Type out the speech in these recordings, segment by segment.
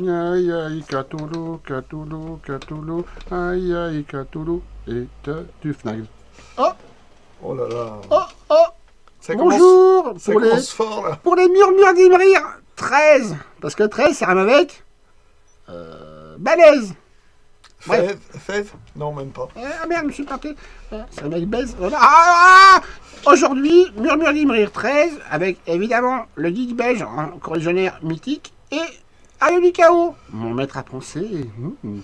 Aïe aïe Cthulhu, Cthulhu, Cthulhu, aïe aïe Cthulhu, et du Fnag. Oh là là. Oh oh Ça commence, Bonjour ça pour les, commence fort là. pour les murmures d'Imrir, 13 Parce que 13, ça rime avec... Euh... Balèze Bref. Fève, fève? Non, même pas. Ah merde, je me suis planté. Ah, C'est un mec baise. Voilà. Ah, ah Aujourd'hui, Murmure d'Imrir 13, avec évidemment le geek belge, un corrigionnaire mythique, et Ayo du chaos, mon maître à penser. Mmh.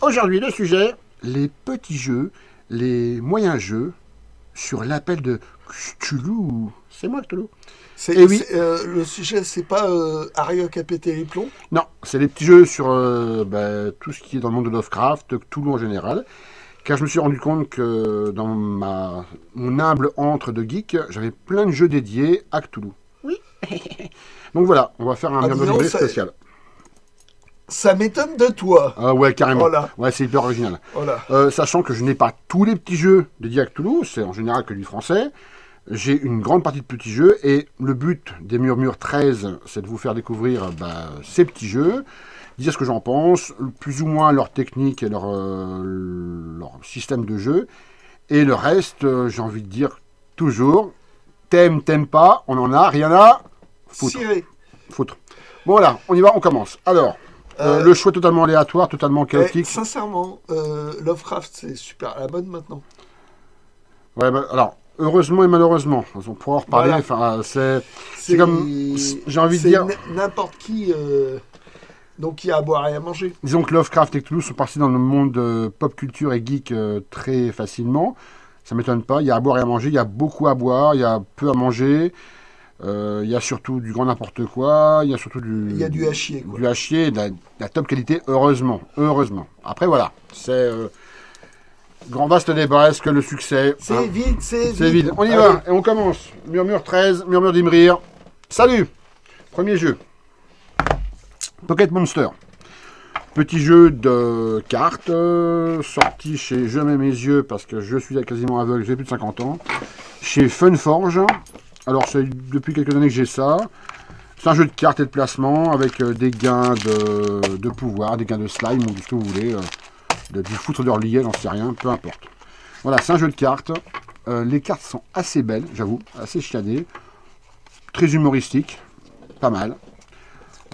Aujourd'hui, le sujet, les petits jeux, les moyens jeux, sur l'appel de Cthulhu. C'est moi Cthulhu. C'est, Eh oui. euh, le sujet, c'est pas euh, Ario qui a pété les plombs. Non, c'est les petits jeux sur euh, bah, tout ce qui est dans le monde de Lovecraft, Cthulhu en général. Car je me suis rendu compte que dans ma, mon humble antre de geek, j'avais plein de jeux dédiés à Cthulhu. Oui. Donc voilà, on va faire un Ah, ça- spécial. Ça m'étonne de toi. Ah ouais, carrément. Voilà. Ouais, c'est hyper original. Voilà. Euh, sachant que je n'ai pas tous les petits jeux dédiés à Cthulhu, c'est en général que du français. J'ai une grande partie de petits jeux et le but des Murmures 13, c'est de vous faire découvrir bah, ces petits jeux, dire ce que j'en pense, plus ou moins leur technique et leur, euh, leur système de jeu. Et le reste, euh, j'ai envie de dire toujours, t'aimes, t'aimes pas, on en a, rien à foutre. Ciré. foutre. Bon voilà, on y va, on commence. Alors, euh, Euh, le choix totalement aléatoire, totalement Eh, chaotique. sincèrement, euh, Lovecraft, c'est super à la mode maintenant. Ouais, bah, alors, heureusement et malheureusement, on pourra en reparler. Voilà. Enfin, c'est, c'est comme, j'ai envie de c'est dire, n'importe qui, donc qui a à boire et à manger. disons que Lovecraft et Cthulhu sont partis dans le monde euh, pop culture et geek euh, très facilement. Ça m'étonne pas. Il y a à boire et à manger. Il y a beaucoup à boire. Il y a peu à manger. Euh, il y a surtout du grand n'importe quoi. Il y a surtout du. Il y a du à chier, quoi. Du à chier, de la, de la top qualité, heureusement. Heureusement. Après, voilà. C'est. euh, grand vaste débat. Est-ce que le succès. C'est hein, vide, c'est vide. C'est vide. On y Allez. va. Et on commence. Murmure 13, Murmure d'Imrir. Salut Premier jeu. Pocket Monster. Petit jeu de cartes, euh, sorti chez Je mets mes yeux parce que je suis quasiment aveugle, j'ai plus de 50 ans. Chez Funforge. Alors c'est depuis quelques années que j'ai ça. C'est un jeu de cartes et de placement avec euh, des gains de, de pouvoir, des gains de slime ou de ce que vous voulez. euh, de, du foutre de lié, j'en sais rien, peu importe. Voilà, c'est un jeu de cartes. Euh, les cartes sont assez belles, j'avoue, assez chiadées. Très humoristiques, pas mal.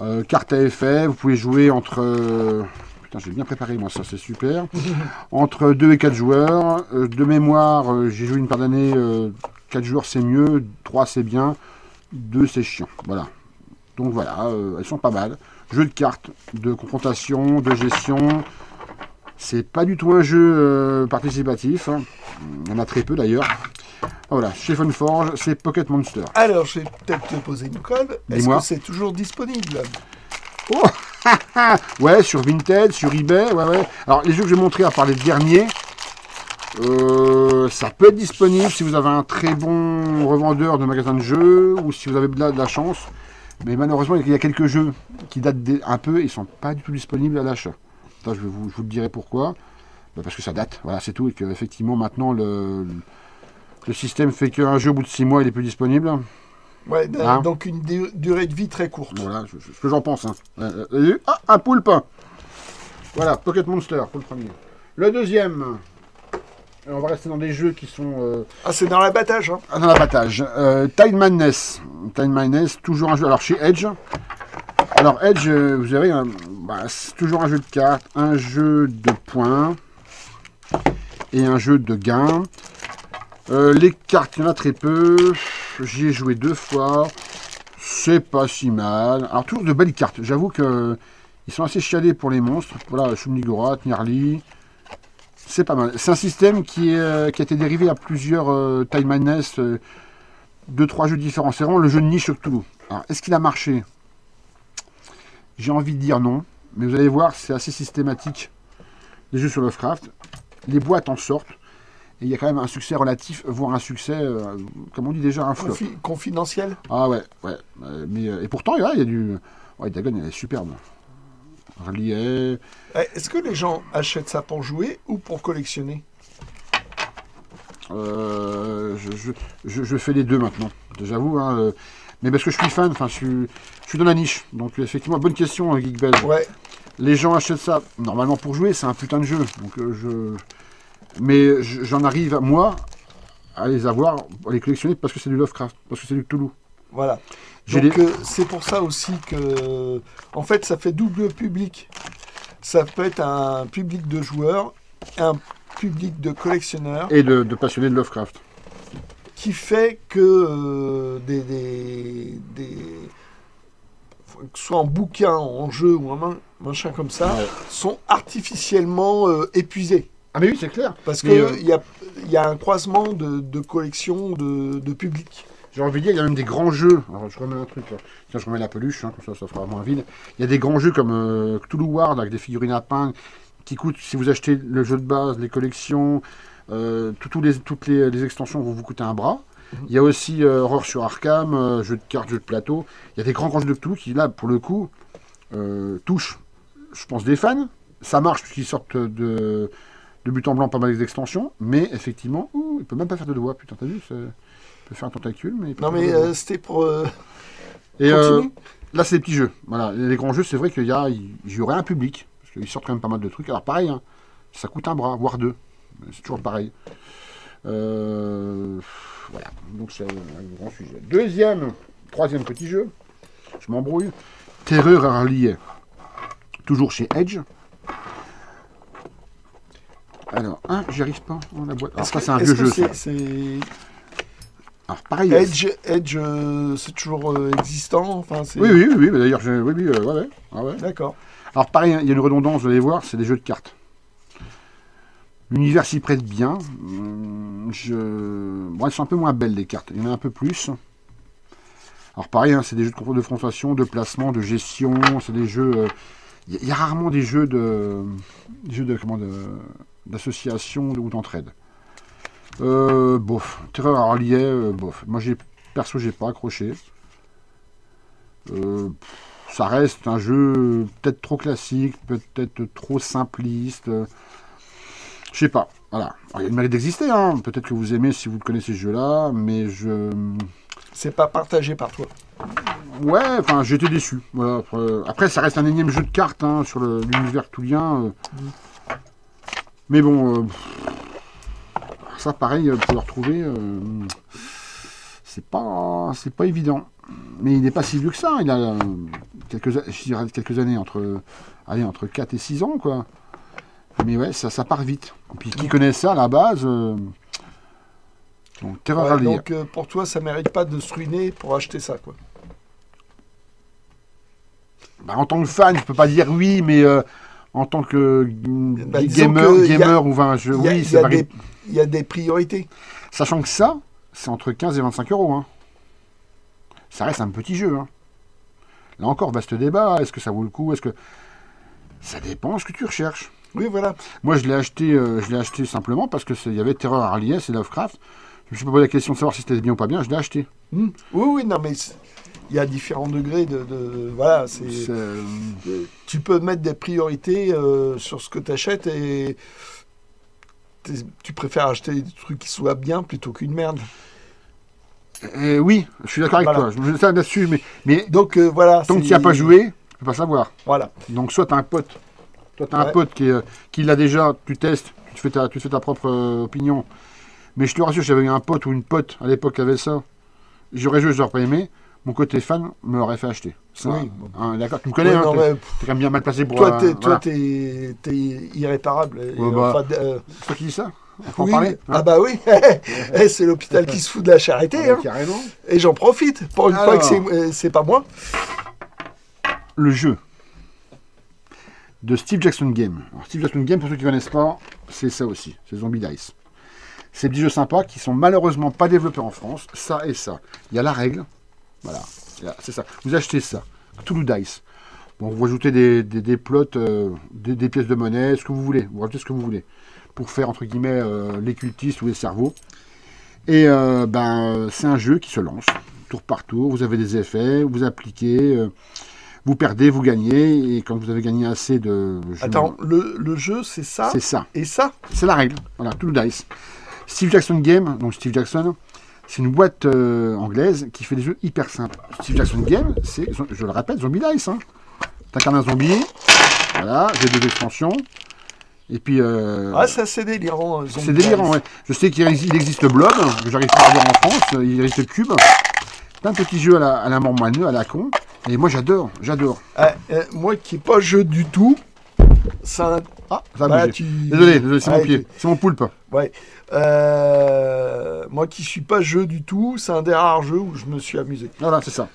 Euh, carte à effet, vous pouvez jouer entre... Putain, j'ai bien préparé moi, ça c'est super. Entre 2 et 4 joueurs. Euh, de mémoire, j'ai joué une paire d'années, 4 joueurs c'est mieux, 3 c'est bien, 2 c'est chiant. Voilà. Donc voilà, euh, elles sont pas mal. Jeu de cartes, de confrontation, de gestion. C'est pas du tout un jeu euh, participatif. hein. Il y en a très peu d'ailleurs. Voilà, chez Funforge, c'est Pocket Monster. Alors, je vais peut-être te poser une colle. Est-ce que c'est toujours disponible? Oh Ouais, sur Vinted, sur eBay, ouais, ouais. Alors, les jeux que j'ai montrés, à part les derniers, euh, ça peut être disponible si vous avez un très bon revendeur de magasin de jeux ou si vous avez de la, de la chance. Mais malheureusement, il y a quelques jeux qui datent un peu et ils sont pas du tout disponibles à l'achat. Je, je vous le dirai pourquoi. Bah, parce que ça date, voilà, c'est tout. Et qu'effectivement, maintenant, le, le système fait qu'un jeu, au bout de 6 mois, il est plus disponible. Ouais, d- Hein donc une du- durée de vie très courte. Voilà, je- je- ce que j'en pense. Hein. Euh, euh, ah, un poulpe Voilà, Pocket Monster pour le premier. Le deuxième, on va rester dans des jeux qui sont euh, Ah, c'est dans l'abattage, hein dans l'abattage. Euh, Time Madness. Time Madness, toujours un jeu. Alors chez Edge. Alors Edge, euh, vous avez un- bah, c'est toujours un jeu de cartes, un jeu de points et un jeu de gains. Euh, les cartes, il y en a très peu. J'y ai joué deux fois. C'est pas si mal. Alors toujours de belles cartes. J'avoue que ils sont assez chiadés pour les monstres. Voilà, Shumnigora, Tnirli. C'est pas mal. C'est un système qui, est, euh, qui a été dérivé à plusieurs euh, Time Madness, euh, deux, trois jeux différents. C'est vraiment le jeu de niche. Alors, est-ce qu'il a marché? J'ai envie de dire non. Mais vous allez voir, c'est assez systématique. Les jeux sur Lovecraft. Les boîtes en sortent. Et il y a quand même un succès relatif, voire un succès, euh, comme on dit déjà, un flop. Confi- confidentiel? Ah ouais, ouais. Mais, et pourtant, il y a- il y a du... Ouais, Dagon, elle est superbe. Eh, Est-ce que les gens achètent ça pour jouer ou pour collectionner? Euh, je, je- je- je fais les deux maintenant. J'avoue. hein, euh, Mais parce que je suis fan, enfin, je suis, dans la niche. Donc, effectivement, bonne question, hein, Geek Belge. Ouais. Les gens achètent ça normalement pour jouer, c'est un putain de jeu. Donc, euh, je... Mais je- j'en arrive, moi, à les avoir, à les collectionner parce que c'est du Lovecraft, parce que c'est du Toulouse. Voilà. Donc euh, c'est pour ça aussi que, en fait, ça fait double public. Ça peut être un public de joueurs, un public de collectionneurs, Et de, de passionnés de Lovecraft. qui fait que euh, des, des, des- que ce soit en bouquin, en jeu ou en ma- machin comme ça, Ouais. sont artificiellement euh, épuisés. Ah, mais oui, c'est clair. Parce qu'il euh, y, a, il y a un croisement de, de collections de, de public. J'ai envie de dire, il y a même des grands jeux. Alors, je remets un truc. là. Tiens, je remets la peluche, hein, comme ça, ça fera moins vide. Il y a des grands jeux comme euh, Cthulhu Ward, avec des figurines à peindre, qui coûtent, si vous achetez le jeu de base, les collections, euh, tout- les, toutes les, les extensions vont vous coûter un bras. Il y a aussi euh, Horror sur Arkham, euh, jeu de cartes, jeu de plateau. Il y a des grands grands jeux de Cthulhu qui, là, pour le coup, euh, touchent, je pense, des fans. Ça marche puisqu'ils sortent de, de but en blanc pas mal d'extensions. Mais effectivement, ouh, il peut même pas faire de doigts. Putain, t'as vu peut faire un tentacule, mais il peut Non mais euh, c'était pour... euh, Et euh, là, c'est des petits jeux. Voilà. Les grands jeux, c'est vrai qu'il y, a, il y aurait un public. Parce qu'ils sortent quand même pas mal de trucs. Alors, pareil, hein, ça coûte un bras, voire deux. C'est toujours pareil. Voilà. Donc, c'est un grand sujet. Deuxième, troisième petit jeu. Je m'embrouille. Terreur Harley. Toujours chez Edge. Alors, hein, j'y arrive pas. Oh, la boîte. Alors, ça, que- c'est un vieux jeu. c'est- Alors, pareil. Edge, Edge euh, c'est toujours euh, existant. Enfin. Oui, oui, oui. D'ailleurs, oui, oui, euh, ouais, ouais. Ah ouais. D'accord. Alors pareil, hein, il y a une redondance, vous allez voir, c'est des jeux de cartes. L'univers s'y prête bien. Hum, Je... Bon, elles sont un peu moins belles les cartes, il y en a un peu plus. Alors pareil, hein, c'est des jeux de confrontation, de placement, de gestion, c'est des jeux... Il y, a- il y a rarement des jeux de... Des jeux de... Comment de d'association ou d'entraide. Euh, bof. Terreur Harley, euh, bof. Moi, j'ai perso, j'ai pas accroché. Euh, ça reste un jeu peut-être trop classique, peut-être trop simpliste. Je sais pas. Voilà. Alors, il y a le mérite d'exister. Hein. Peut-être que vous aimez si vous connaissez ce jeu-là, mais je. C'est pas partagé par toi. Ouais, enfin, été déçu. Voilà. Après, ça reste un énième jeu de cartes hein, sur l'univers toulien. euh. Mais bon, euh, ça, pareil, euh, pour le retrouver, euh, c'est pas, c'est pas évident. Mais il n'est pas si vieux que ça. Il a euh, quelques, je dirais quelques années, entre, allez, entre 4 et 6 ans, quoi. Mais ouais, ça, ça part vite. Et puis, qui connaît ça à la base Donc, Terror Ouais, Rally. donc pour toi, ça mérite pas de se ruiner pour acheter ça, quoi. Bah, en tant que fan, je peux pas dire oui, mais euh, en tant que Bah, gamer, que y a- gamer ou enfin, je, Il y a, oui, il y ça a varie. des, il y a des priorités. Sachant que ça, c'est entre 15 et 25 euros. hein. Ça reste un petit jeu. hein. Là encore, vaste débat. Est-ce que ça vaut le coup Est-ce que ça dépend ce que tu recherches. Oui, voilà. Moi, je l'ai acheté, euh, je l'ai acheté simplement parce que il y avait Terror Harley et Lovecraft. Je me suis pas posé la question de savoir si c'était bien ou pas bien. Je l'ai acheté. Hmm. Oui, oui, non, mais il y a différents degrés de. de- voilà, c'est. C'est, euh, Tu peux mettre des priorités euh, sur ce que tu achètes et. Tu préfères acheter des trucs qui soient bien plutôt qu'une merde. euh, oui, je suis d'accord avec toi. Je me ça là-dessus, mais, mais Donc euh, voilà. tant que tu n'y as pas joué, tu peux pas savoir. Voilà. Donc soit tu as un pote, toi tu as un pote qui, euh, qui l'a déjà, tu testes, tu te fais ta, tu te fais ta propre euh, opinion. Mais je te rassure, j'avais eu un pote ou une pote à l'époque qui avait ça, j'aurais joué, j'aurais pas aimé, mon côté fan me l'aurait fait acheter. Oui. hein, D'accord, tu me connais, Ouais, hein, non, t'es quand même bien mal placé pour... toi, euh, t'es, voilà. irréparable. Ouais, bah, enfin, euh, C'est toi qui dis ça On peut en oui, parler hein ah bah oui, Eh, c'est l'hôpital qui se fout de la charité, hein. Carrément. et j'en profite pour une fois que c'est, euh, c'est pas moi. Le jeu de Steve Jackson Game. Alors, Steve Jackson Game, pour ceux qui ne connaissent pas, c'est ça aussi, c'est Zombie Dice. Ces petits jeux sympas qui sont malheureusement pas développés en France, ça et ça. Il y a la règle, voilà, c'est ça. Vous achetez ça, Toulouse Dice. Bon, vous ajoutez des, des, des plots, euh, des, des pièces de monnaie, ce que vous voulez, vous rajoutez ce que vous voulez, pour faire entre guillemets euh, les cultistes ou les cerveaux. Et euh, ben, c'est un jeu qui se lance, tour par tour, vous avez des effets, vous appliquez, vous perdez, vous gagnez, et quand vous avez gagné assez de... Attends, le, le jeu, c'est ça c'est ça. et ça C'est la règle. Voilà, tout le dice. Steve Jackson Game, donc Steve Jackson, C'est une boîte euh, anglaise qui fait des jeux hyper simples. Steve Jackson Game, c'est, je le répète, Zombie Dice. Hein. T'incarnes un zombie, voilà, j'ai deux extensions. Et puis. Euh, ah, ça c'est délirant. euh, c'est délirant, ouais. Je sais qu'il existe, Blob, que j'arrive pas à voir en France, il existe Cube. Plein de petits jeux à la, à la mort moineux, à la con. Et moi j'adore, j'adore. Ah, euh, moi qui n'ai pas jeu du tout, ça. Ah, ça a bah, bougé. tu- Désolé, désolé, c'est mon Ouais, pied, c'est mon poulpe. Ouais. Euh, moi qui suis pas jeu du tout, c'est un des rares jeux où je me suis amusé. Voilà, c'est ça.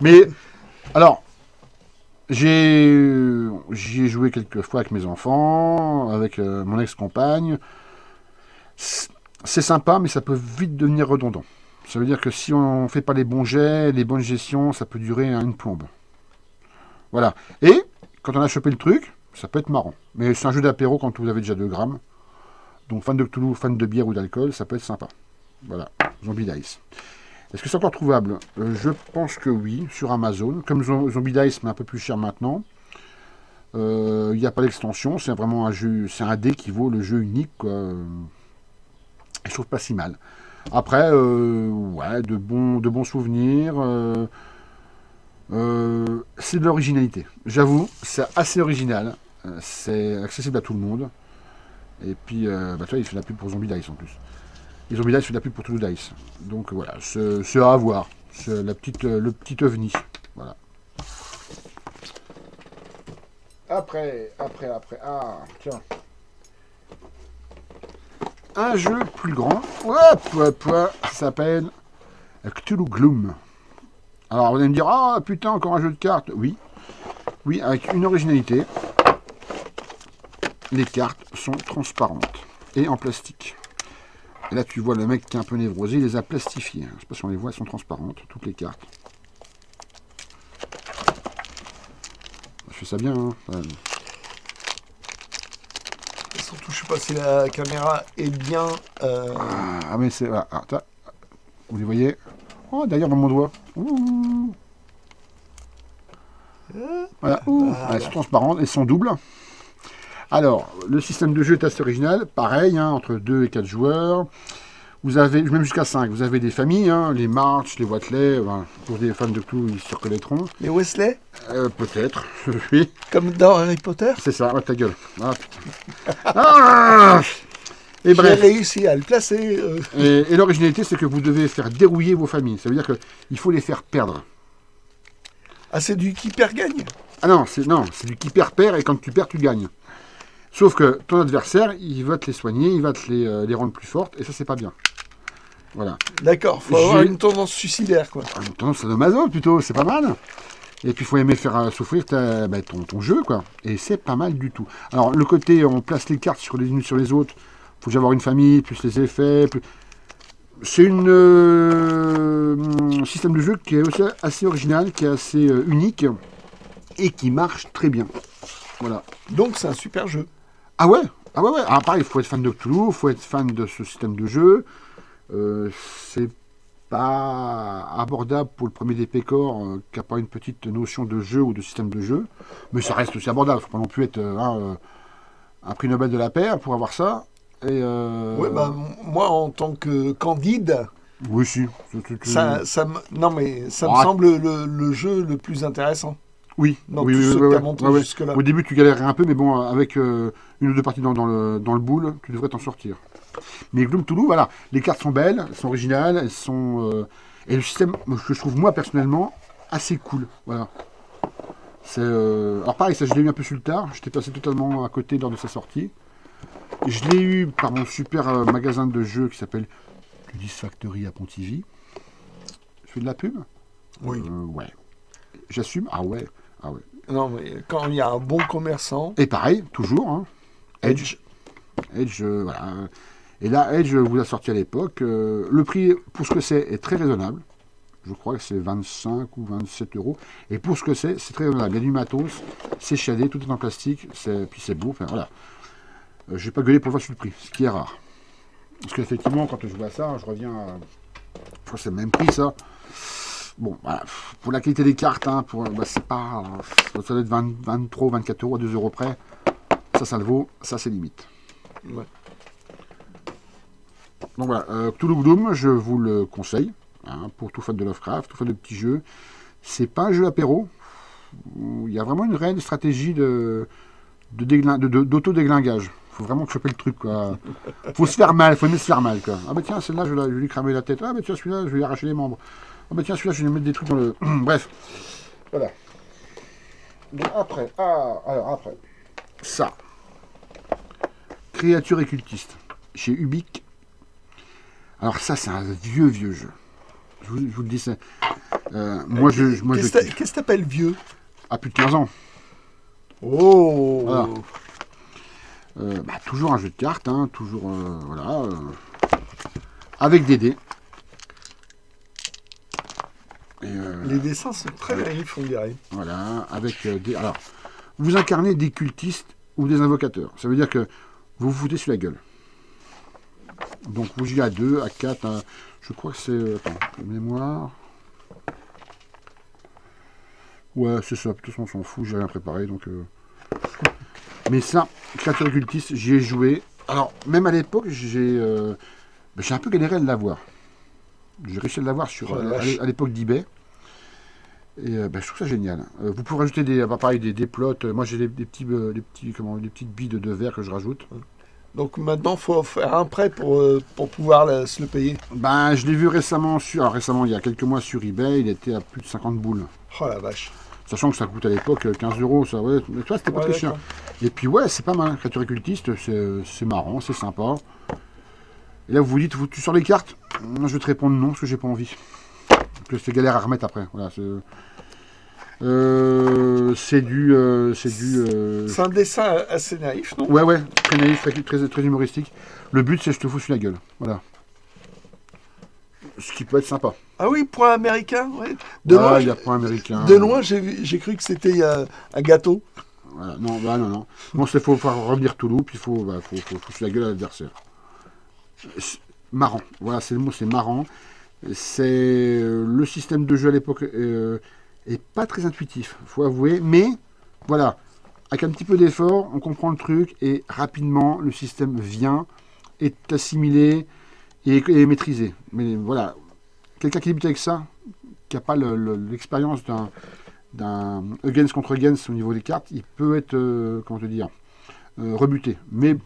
Mais, alors, j'ai j'y ai joué quelques fois avec mes enfants, avec euh, mon ex-compagne. C'est sympa, mais ça peut vite devenir redondant. Ça veut dire que si on fait pas les bons jets, les bonnes gestions, ça peut durer une plombe. Voilà. Et, quand on a chopé le truc, ça peut être marrant. Mais c'est un jeu d'apéro quand vous avez déjà 2 grammes. Donc, fan de Cthulhu, fan de bière ou d'alcool, ça peut être sympa. Voilà. Zombie Dice. Est-ce que c'est encore trouvable? Euh, Je pense que oui, sur Amazon. Comme Zo- Zombie Dice, mais un peu plus cher maintenant. Euh, Il n'y a pas d'extension, c'est vraiment un jeu, c'est un dé qui vaut le jeu unique. quoi. Je trouve pas si mal. Après, euh, ouais, de bons, de bons souvenirs. c'est de l'originalité. J'avoue, c'est assez original. C'est accessible à tout le monde. Et puis, euh, bah, tu vois, il fait la pub pour Zombie Dice en plus. Et Zombie Dice fait la pub pour Toulouse Dice. Donc voilà, c'est c'est à avoir. La petite, euh, le petit ovni. Voilà. Après, après, après. Ah, tiens. Un jeu plus grand. Hop, hop, hop. S'appelle Cthulhu Gloom. Alors vous allez me dire, ah putain, encore un jeu de cartes. Oui. Oui, avec une originalité. Les cartes sont transparentes et en plastique. Et là, tu vois le mec qui est un peu névrosé, il les a plastifiées. Je sais pas si on les voit, elles sont transparentes, toutes les cartes. Je fais ça bien, hein. Ouais. Surtout, je sais pas si la caméra est bien. euh, Ah, mais c'est... Ah, ta- Vous les voyez? Oh, d'ailleurs, dans mon doigt. Ouh. Voilà, ouh. Ah, elles sont transparentes, elles sont doubles. Alors, le système de jeu est assez original, pareil, hein, entre 2 et 4 joueurs. Vous avez, même jusqu'à 5, vous avez des familles, hein, les March, les Watley, ben, pour des fans de tout, ils se reconnaîtront. Les Wesley, Euh, Peut-être, oui, comme dans Harry Potter. c'est ça, ouais, ta gueule. Ah, putain. Ah et J'ai bref, réussi à le placer. euh, et, et l'originalité, c'est que vous devez faire dérouiller vos familles. Ça veut dire qu'il faut les faire perdre. Ah, c'est du qui perd gagne. Ah non, c'est non, c'est du qui perd perd et quand tu perds, tu gagnes. Sauf que ton adversaire, il va te les soigner, il va te les, euh, les rendre plus fortes, et ça, c'est pas bien. Voilà. D'accord, faut avoir une tendance suicidaire, quoi. En même temps, c'est de maso plutôt, c'est pas mal. Et puis il faut aimer faire euh, souffrir ta- bah, ton, ton jeu, quoi. Et c'est pas mal du tout. Alors le côté, on place les cartes sur les unes sur les autres. Faut déjà avoir une famille, plus les effets. plus- C'est une euh, un système de jeu qui est aussi assez original, qui est assez euh, unique et qui marche très bien. Voilà. Donc, c'est un super jeu. Ah ouais Ah ouais, ouais. Ah, pareil, il faut être fan de Cthulhu, il faut être fan de ce système de jeu. Euh, c'est pas abordable pour le premier des pécores euh, qui n'a pas une petite notion de jeu ou de système de jeu. Mais ça reste aussi abordable. faut pas non plus être euh, hein, un prix Nobel de la paix pour avoir ça. Et Ouais, bah, moi, en tant que candide, Oui, si. Ça, ça me... non, mais ça me Ah. semble le, le jeu le plus intéressant. Oui, oui, ouais, ouais. Au début, tu galérais un peu, mais bon, avec euh, une ou deux parties dans, dans le, dans le boule, tu devrais t'en sortir. Mais Gloom Toulouse, voilà, les cartes sont belles, elles sont originales, elles sont. euh, et le système, que je trouve moi personnellement assez cool. Voilà. C'est. euh, Alors pareil, ça je l'ai eu un peu sur le tard, j'étais passé totalement à côté lors de sa sortie. Je l'ai eu par mon super magasin de jeux qui s'appelle Ludis Factory à Pontivy. Je fais de la pub? Oui. Ouais. J'assume Ah ouais. Ah ouais. Non, mais quand il y a un bon commerçant, Et pareil, toujours, hein, Edge. Edge, euh, voilà. Et là, Edge vous a sorti à l'époque. euh, le prix, pour ce que c'est, est très raisonnable. Je crois que c'est 25 ou 27 euros. Et pour ce que c'est, c'est très raisonnable. Il y a du matos, c'est chiadé, tout est en plastique, c'est- puis c'est beau. Enfin, voilà. Euh, je vais pas gueuler pour le voir sur le prix, ce qui est rare. Parce qu'effectivement, quand je vois ça, je reviens à. Je crois que c'est le même prix, ça. Bon, voilà. Pour la qualité des cartes, hein, pour, bah, c'est pas. Ça doit être 20, 23 ou 24 euros à 2 euros près. Ça, ça le vaut. Ça, c'est limite. Ouais. Donc voilà, euh, Cthulhu Gloom, je vous le conseille, hein, pour tout fan de Lovecraft, tout fan de petits jeux. C'est pas un jeu apéro, il y a vraiment une réelle stratégie de de déglin- de- de- d'auto-déglingage. faut vraiment choper le truc, quoi. faut se faire mal, faut aimer se faire mal, quoi. Ah bah tiens, celle-là, je, vais la- je vais lui cramer la tête. Ah bah tiens, celui-là, je vais lui arracher les membres. Ah bah tiens, celui-là, je vais lui mettre des trucs dans le... Bref. Voilà. Donc après, ah, alors après, ça. Créature et cultiste. Chez Ubique. Alors ça, c'est un vieux, vieux jeu. Je vous, je vous le dis, c'est... euh, moi, je, moi, qu'est-ce que t'appelles vieux? À plus de 15 ans. Oh Voilà. Euh, bah, toujours un jeu de cartes, hein, toujours euh, voilà, euh, avec des dés. Et, euh, Les dessins sont très on dirait. voilà, avec euh, des. Alors, vous incarnez des cultistes ou des invocateurs. Ça veut dire que vous vous foutez sur la gueule. Donc vous jouez à 2, à 4, je crois que c'est. euh, Attends, mémoire. Ouais, c'est ça, de toute façon on s'en fout, j'ai rien préparé donc. euh. Mais ça, créature cultiste, j'y ai joué. Alors, même à l'époque, j'ai euh, ben, j'ai un peu galéré à l'avoir. J'ai réussi à l'avoir sur Oh à à l'époque d'eBay. Et euh, ben, je trouve ça génial. Euh, vous pouvez rajouter des, bah, pareil, des, des plots. Euh, Moi, j'ai des, des petits, euh, des petits, comment, des petites billes de, de verre que je rajoute. Donc maintenant, il faut faire un prêt pour, pour pouvoir la- se le payer. Ben, je l'ai vu récemment sur, alors, récemment, il y a quelques mois sur eBay, il était à plus de 50 boules. Oh la vache. Sachant que ça coûte à l'époque euh, 15 euros, ça, ouais. Mais toi, c'était pas Ouais, très cher. Et puis, ouais, c'est pas mal. Créature cultiste, c'est c'est marrant, c'est sympa. Et là, vous vous dites, vous- tu sors les cartes? Moi, je vais te répondre non, parce que j'ai pas envie. Que c'est galère à remettre après. Voilà, c'est. Euh, du. euh, c'est du. euh, C'est un dessin assez naïf, non? Ouais, ouais, très naïf, très, très, très humoristique. Le but, c'est je te fous sur la gueule. Voilà. Ce qui peut être sympa. Ah oui, point américain, ouais. De Ah, loin, il y a pas américain. de loin j'ai cru que c'était euh, un gâteau. Voilà. Non, bah non, non. Bon, il faut faire revenir Toulouse, puis il faut, bah, faut, faut la gueule à l'adversaire. Marrant. Voilà, c'est le mot, c'est marrant. C'est euh, le système de jeu à l'époque euh, est pas très intuitif, faut avouer, mais voilà, avec un petit peu d'effort, on comprend le truc et rapidement le système vient, est assimilé et, et maîtrisé. Mais voilà, quelqu'un qui débute avec ça, qui n'a pas le- le- l'expérience d'un against contre against au niveau des cartes, il peut être, euh, comment dire, euh, rebuté. Mais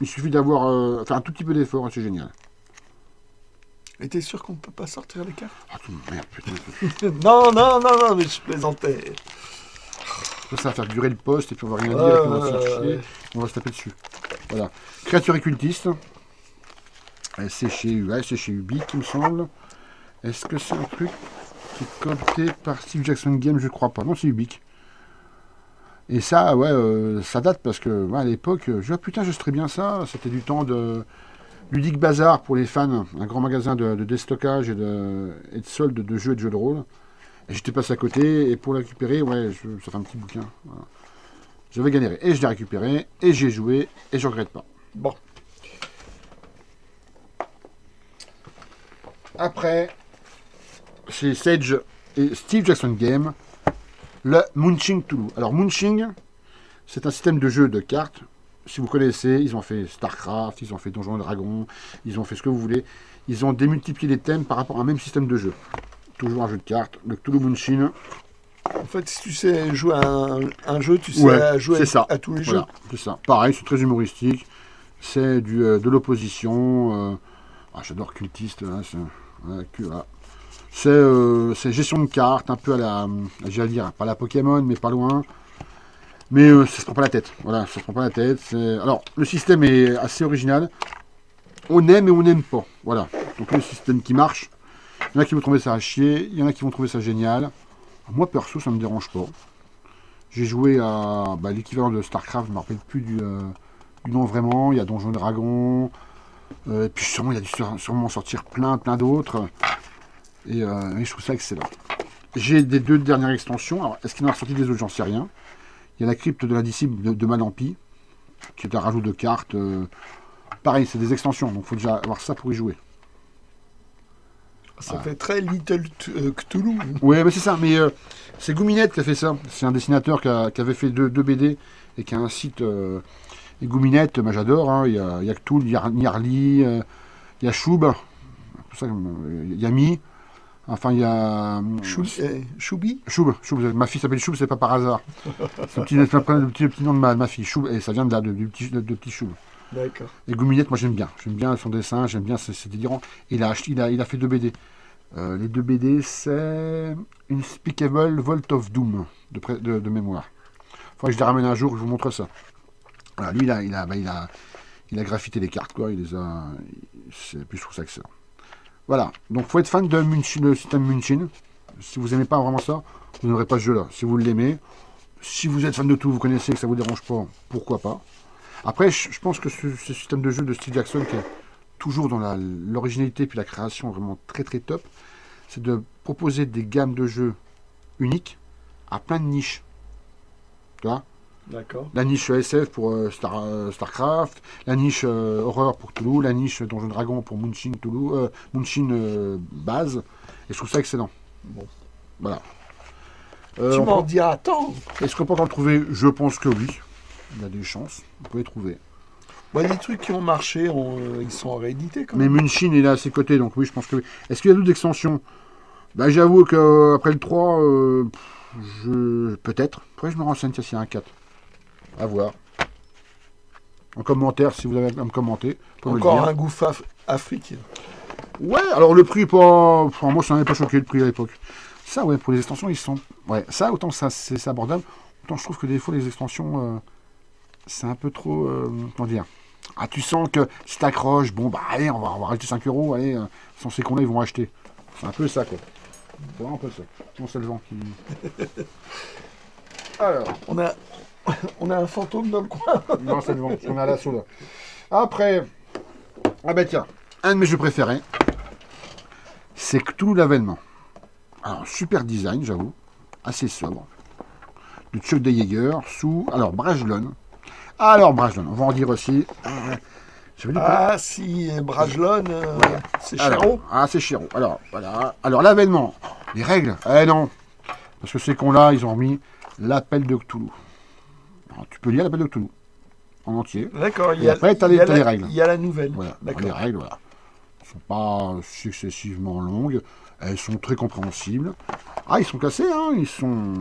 il suffit d'avoir, un tout petit peu d'effort c'est génial. Et t'es sûr qu'on peut pas sortir les cartes? Ah, tout- merde, putain, Non, non, non, non, mais je plaisantais. ça, ça va faire durer le poste et puis on va rien dire, puis on va se chier, ouais. on va se taper dessus. Voilà. Créature et cultiste. Euh, C'est chez, ouais, c'est chez Ubique, il me semble. Est-ce que c'est un truc qui est coopté par Steve Jackson Game? Je crois pas. Non, c'est Ubique. Et ça, ouais, euh, ça date parce que ouais, à l'époque, euh, je dis, ah, putain, je serais bien ça. C'était du temps de Ludique Bazar pour les fans, un grand magasin de, déstockage et de, de solde de jeux et de jeux de rôle. J'étais passé à côté et pour le récupérer, ouais, ça fait un petit bouquin. voilà. J'avais galéré et je l'ai récupéré et j'ai joué et je regrette pas. Bon, Après, chez Sage et Steve Jackson Game, le Munching Toulouse. Alors Munching, c'est un système de jeu de cartes. Si vous connaissez, ils ont fait StarCraft, ils ont fait Donjons et Dragons, ils ont fait ce que vous voulez. Ils ont démultiplié les thèmes par rapport à un même système de jeu. Toujours un jeu de cartes, le Cthulhu Munching. en fait, si tu sais jouer à un, un jeu, tu sais Ouais, à jouer à, ça. à tous les Voilà, c'est ça. Pareil, c'est très humoristique. C'est du, euh, de l'opposition. euh, ah, J'adore cultiste. hein, c'est voilà, euh, c'est gestion de cartes, un peu à la. J'allais dire, pas la Pokémon, mais pas loin. Mais euh, ça se prend pas la tête. Voilà, ça se prend pas la tête. Alors, le système est assez original. On aime et on n'aime pas. Voilà. Donc, le système qui marche. Il y en a qui vont trouver ça à chier. Il y en a qui vont trouver ça génial. Moi, perso, ça me dérange pas. J'ai joué à bah, l'équivalent de StarCraft, je ne me rappelle plus du, euh, du nom vraiment. Il y a Donjons et Dragons. Euh, et puis sûrement, il y a dû sûrement sortir plein, plein d'autres. Et, euh, et je trouve ça excellent. J'ai des deux dernières extensions. Alors, est-ce qu'il en a ressorti des autres? J'en sais rien. Il y a la crypte de l'indicible de, de Malampi, qui est un rajout de cartes. euh, pareil, c'est des extensions, donc il faut déjà avoir ça pour y jouer. Ça Ah. fait très Little euh, Cthulhu. Ouais, mais c'est ça. Mais euh, c'est Gouminette qui a fait ça. C'est un dessinateur qui, a- qui avait fait deux, deux BD et qui a un site. Euh, et Gouminette, moi j'adore. hein. Il y a, il y a Cthulhu, il y a Niarly, euh, Il y a Choub, pour ça que, euh, Yami, enfin il y a Chou- eh, Choubi Choub, Choub, ma fille s'appelle Choub, c'est pas par hasard. C'est le petit, c'est nom de ma, fille, Choub, et ça vient de là, de, du petit, de, de petit Choub. D'accord. Et Gouminette, moi j'aime bien. J'aime bien son dessin, j'aime bien ses délirants. Il a, acheté- il, a, il a fait deux BD. Euh, les deux BD, c'est Unspeakable Vault of Doom, de, pré- de, de mémoire. Faudrait que je les ramène un jour, que je vous montre ça. Voilà, lui, il a, il a, bah, il a, il a graffité les cartes, quoi. Il les a. C'est plus trouve ça excellent. Voilà. Donc, faut être fan de Munchin, le système Munchin. Si vous n'aimez pas vraiment ça, vous n'aurez pas ce jeu-là. Si vous l'aimez, si vous êtes fan de tout, vous connaissez, que ça vous dérange pas, pourquoi pas. Après, je, pense que ce, système de jeu de Steve Jackson, qui est toujours dans l'originalité puis la création vraiment très très top, c'est de proposer des gammes de jeux uniques à plein de niches. Tu. La niche SF pour euh, Star, euh, StarCraft, la niche euh, horreur pour Toulouse, la niche Donjon Dragon pour Munshin Toulouse, euh, Munshin euh, base. Et je trouve ça excellent. Bon. Voilà. Tu on m'en peut- diras tant. Est-ce qu'on peut encore le trouver? Je pense que oui. Il y a des chances. Vous pouvez trouver. Bah, les trucs qui ont marché, on- ils sont en réédité quand Mais même. Munshin il est à ses côtés, donc oui, je pense que oui. Est-ce qu'il y a d'autres extensions? Bah, J'avoue qu'après le 3, euh, pff, je... peut-être. Après, je me renseigne s'il y a un 4. À voir. En commentaire, si vous avez à me commenter. me Encore un gouffre af- africain. Ouais, alors le prix, pas... enfin, moi, ça m'avait pas choqué le prix à l'époque. Ça, ouais, pour les extensions, ils sont. Ouais, ça, autant ça, c'est abordable. Autant je trouve que des fois, les extensions, euh, c'est un peu trop. euh, comment dire Ah, tu sens que si t'accroches, bon, bah, allez, on va, on va rajouter 5 euros, allez, euh, sans ces cons-là, ils vont acheter. C'est un peu ça, quoi. C'est vraiment un peu ça. Non, c'est le vent qui. Alors. On a, on a un fantôme dans le coin. Non, c'est le vent, on est à l'assaut là. Après, ah ben tiens, un de mes jeux préférés, c'est Cthulhu l'avènement. Alors, super design, j'avoue, assez sobre. De Chuck de Yeager, sous, alors, Brajlon. Alors, Brajlon, on va en dire aussi. Euh, Ah, si, Brajlon, euh, c'est Chéreau. Ah, c'est Chéreau. Alors, voilà. Alors, l'avènement, les règles, eh non. Parce que ces cons-là, ils ont mis l'appel de Cthulhu. Alors, tu peux lire l'appel de Cthulhu en entier. D'accord, il Et y a, après, il y les- la- règles. Il y a la nouvelle. Voilà, les règles, voilà. Elles sont pas successivement longues, elles sont très compréhensibles. Ah, ils sont cassés, hein, ils sont...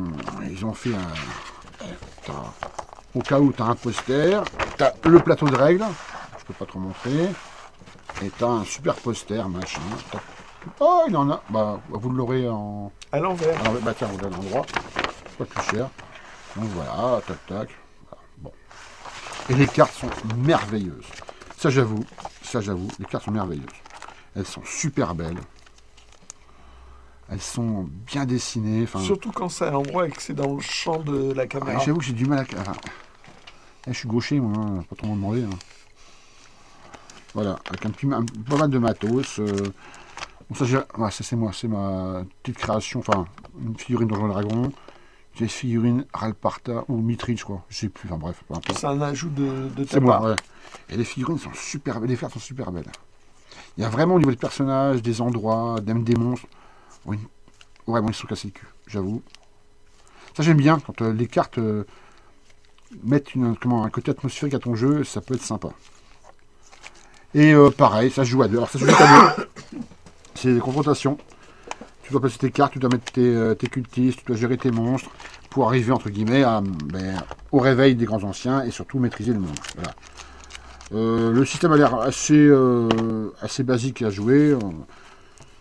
Ils ont fait un... Au cas où tu as un poster, tu as le plateau de règles, je peux pas trop montrer, et tu as un super poster, machin. Oh, il en a, bah, vous l'aurez en... À l'envers. Bah tiens, on donne l'endroit, c'est pas plus cher. Donc voilà, tac tac. Et les cartes sont merveilleuses. Ça j'avoue, ça j'avoue, les cartes sont merveilleuses. Elles sont super belles. Elles sont bien dessinées. Surtout quand c'est à l'endroit et que c'est dans le champ de la ah, caméra. j'avoue que j'ai du mal à. je suis gaucher, moi, hein, pas trop m'en demander. hein. Voilà, avec un petit, un- pas mal de matos. euh, bon, ça, j'ai- ouais, ça, c'est moi, c'est ma petite création. Enfin, une figurine Donjon Dragon. Figurine Ralparta ou Mithril, je crois. Je sais plus, enfin bref. C'est un ajout de, de C'est moi, ouais. Et les figurines sont super belles, les cartes sont super belles. Il y a vraiment au niveau des personnages, des endroits, même des monstres. Oui. Vraiment, ils sont cassés le cul, j'avoue. Ça, j'aime bien quand euh, les cartes euh, mettent une, comment, un côté atmosphérique à ton jeu, ça peut être sympa. Et euh, pareil, ça se joue à deux. Alors, ça se joue à deux. C'est des confrontations. Tu dois placer tes cartes, tu dois mettre tes, euh, tes cultistes, tu dois gérer tes monstres pour arriver, entre guillemets, ben, au réveil des grands anciens et surtout maîtriser le monde. Euh, le système a l'air assez, euh, assez basique à jouer.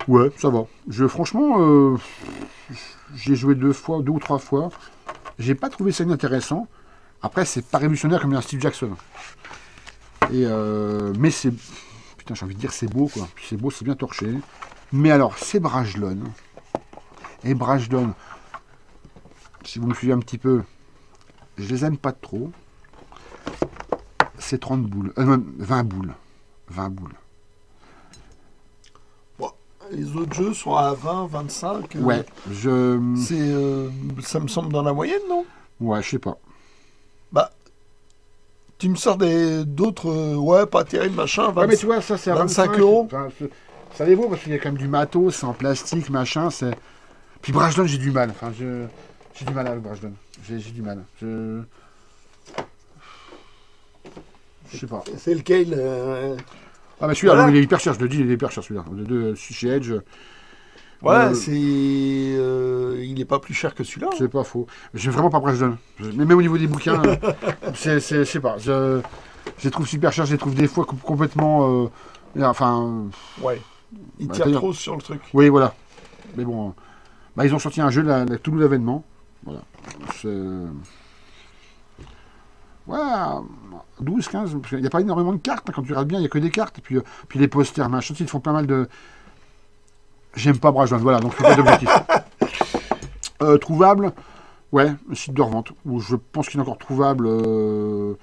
Ouais, ça va. Je, franchement, j'ai joué deux fois, deux ou trois fois. J'ai pas trouvé ça inintéressant. Après, c'est pas révolutionnaire comme un Steve Jackson. Mais c'est. Putain, j'ai envie de dire c'est beau, quoi. C'est beau, c'est bien torché. Mais alors, c'est Brajlon. Et Brajlon, si vous me suivez un petit peu, je les aime pas trop. C'est 30 boules. Euh, non, 20 boules. 20 boules. Les autres jeux sont à 20, 25. euh, Ouais, je. C'est, euh, ça me semble dans la moyenne, non? Ouais, je sais pas. Bah, tu me sors des, d'autres, euh, ouais, pas terrible, machin. Ouais, 20 mais tu vois, ça c'est à 25 25 euros. Enfin, vaut parce qu'il y a quand même du matos, c'est en plastique, machin. C'est. Puis Brajlon, j'ai du mal. Enfin, je. J'ai du mal avec Brajlon. J'ai j'ai du mal. Je. Je sais pas. C'est lequel euh, Ah, mais celui-là, Voilà. non, il est hyper cher, je le dis, il est hyper cher celui-là. De, de- chez Edge, Voilà, Euh, c'est. euh, il n'est pas plus cher que celui-là. hein. c'est pas faux. J'ai vraiment pas Brandon. Mais même au niveau des bouquins, euh, c'est, je sais pas. Je, je les trouve super chers, je les trouve des fois com- complètement. euh, enfin, Ouais. Il Bah, tire d'ailleurs- trop sur le truc. oui, voilà. Mais bon, euh, bah, ils ont sorti un jeu, la, la Toulouse événement. Voilà. Ouais, 12, 15. parce qu'il n'y a pas énormément de cartes. hein, quand tu regardes bien, il n'y a que des cartes. Et puis, euh, puis les posters, machin, ils font pas mal de. J'aime pas Brajon, voilà, donc c'est pas d'objectif. Euh, trouvable, ouais, un site de revente. Où je pense qu'il est encore trouvable euh,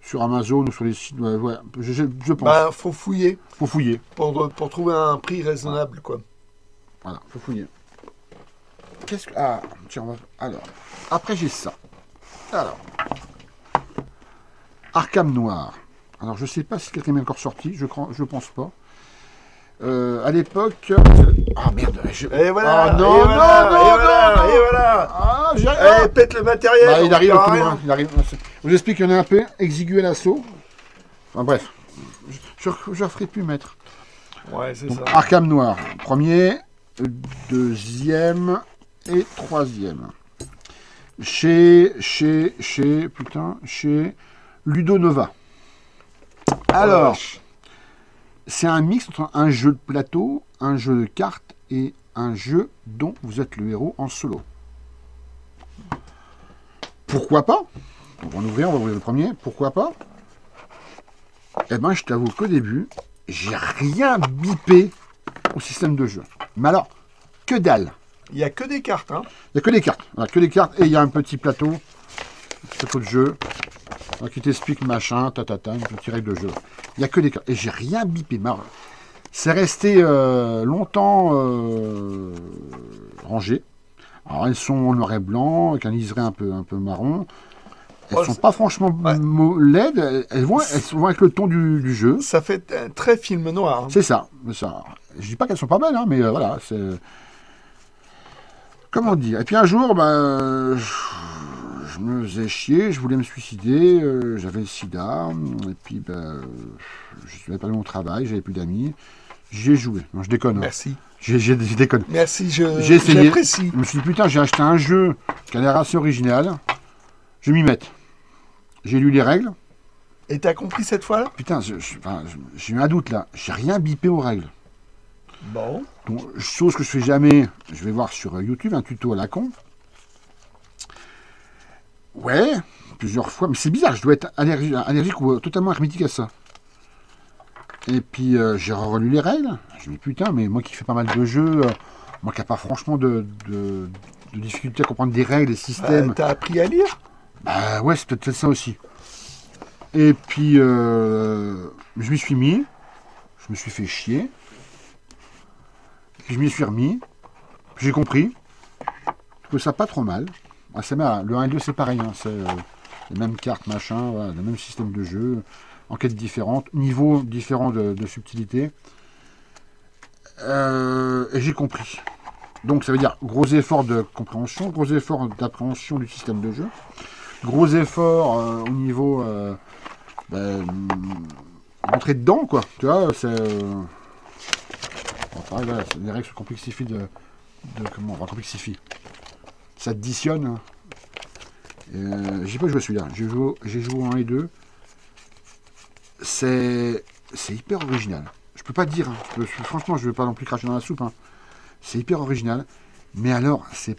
sur Amazon ou sur les sites. Ouais, ouais, je, pense. Bah, faut fouiller Faut fouiller. pour, pour trouver un prix raisonnable, quoi. Voilà, faut fouiller. Qu'est-ce que. Ah, tiens, on va- Alors. Après, j'ai ça. Alors. Arkham Noir. Alors, je sais pas si quelqu'un est encore sorti, je crois, je pense pas. Euh, à l'époque. Ah merde, je... Et voilà Ah, non, et voilà, non, non, et voilà, non, non. et voilà Ah, j'y arrive. Allez, pète le matériel Bah, il arrive tout rien. Il arrive. Je vous explique qu'il y en a un peu exigu à l'assaut. Enfin bref. Je ne ferai plus mettre. Ouais, c'est ça. Arkham Noir, premier, deuxième et troisième. Chez, chez, chez, putain, chez Ludo Nova. Alors, c'est un mix entre un jeu de plateau, un jeu de cartes et un jeu dont vous êtes le héros en solo. Pourquoi pas? On va en ouvrir, on va ouvrir le premier. Pourquoi pas? Eh ben, je t'avoue qu'au début, j'ai rien bipé au système de jeu. Mais alors, que dalle Il n'y a que des cartes, hein. Il n'y a que des cartes. Voilà, que des cartes et il y a un petit plateau, un petit plateau de jeu euh, qui t'explique machin, tatata, une petite règle de jeu. Il n'y a que des cartes. Et j'ai rien bipé. C'est resté euh, longtemps euh, rangé. Alors elles sont en noir et blanc, avec un liseré un peu, un peu marron. Elles Oh, sont pas franchement Ouais. laides, elles- vont, elles vont avec le ton du, du jeu. Ça fait un très film noir. hein. C'est ça, ça. Je dis pas qu'elles sont pas belles, hein, mais euh, voilà. Comment dire Et puis un jour, ben, je me faisais chier, je voulais me suicider, euh, j'avais le sida, et puis ben, je n'avais pas de mon travail, j'avais plus d'amis. J'y ai joué. Non, je déconne. hein. Merci. J'ai, j'ai- je déconne. Merci, je J'ai essayé. j'apprécie. Je me suis dit, putain, j'ai acheté un jeu qui a l'air assez original. Je vais m'y mettre. J'ai lu les règles. Et t'as compris cette fois-là? Putain, je- je- enfin, je- j'ai eu un doute là. J'ai rien bipé aux règles. Bon. Donc, chose que je fais jamais, je vais voir sur euh, YouTube un tuto à la con. Ouais, plusieurs fois, mais c'est bizarre, je dois être allergique, allergique ou euh, totalement hermétique à ça. Et puis euh, j'ai relu les règles. Je me dis putain, mais moi qui fais pas mal de jeux, euh, moi qui n'ai pas franchement de, de, de difficulté à comprendre des règles, des systèmes. Euh, t'as appris à lire? Bah ouais, c'est peut-être ça aussi. Et puis, euh, je m'y suis mis. Je me suis fait chier. Puis je m'y suis remis. J'ai compris. Je trouve ça pas trop mal. Ah, c'est. Le 1 et le 2, c'est pareil. hein. C'est euh, les mêmes cartes, machin, le même système de jeu. Enquêtes différentes, niveaux différents de, subtilité. Euh, et j'ai compris. Donc ça veut dire gros effort de compréhension, gros effort d'appréhension du système de jeu, gros effort euh, au niveau ben, dedans quoi. Tu vois, c'est bon, pareil, voilà, les règles se complexifient de, de comment on complexifie. Ça additionne. hein. Euh, j'ai pas joué celui-là. J'ai joué, joué au 1 et 2. C'est hyper original. Je peux pas dire. hein. Je peux- franchement, je vais pas non plus cracher dans la soupe. hein. C'est hyper original. Mais alors, c'est